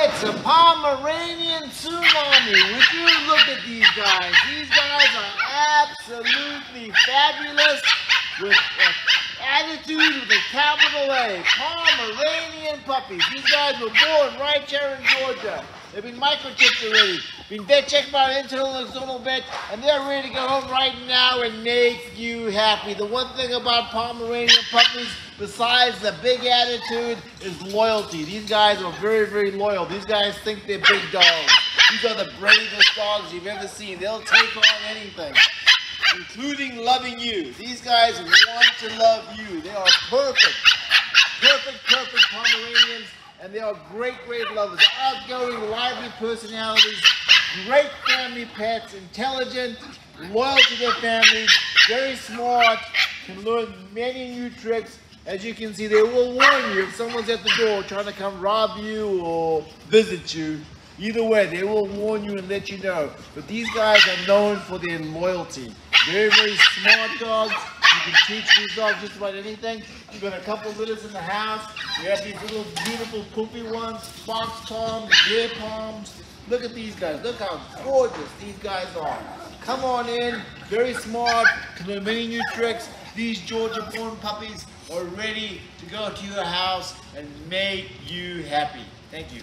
It's a Pomeranian tsunami. Would you look at these guys? These guys are absolutely fabulous with attitude with a capital A. Pomeranian puppies. These guys were born right here in Georgia. They've been microchipped already. Been vet checked by an internal and external vet, and they're ready to go home right now and make you happy. The one thing about Pomeranian puppies, besides the big attitude, is loyalty. These guys are very, very loyal. These guys think they're big dogs. These are the bravest dogs you've ever seen. They'll take on anything including loving you. These guys want to love you. They are perfect, and they are great, great lovers. Outgoing, lively personalities, great family pets, intelligent, loyal to their families, very smart, can learn many new tricks. As you can see, they will warn you if someone's at the door trying to come rob you or visit you. Either way, they will warn you and let you know. But these guys are known for their loyalty. Very, very smart dogs. You can teach these dogs just about anything. You've got a couple litters in the house. We have these little beautiful poopy ones, fox Poms, deer Poms. Look at these guys. Look how gorgeous these guys are. Come on in. Very smart. Can learn many new tricks. These Georgia-born puppies are ready to go to your house and make you happy. Thank you.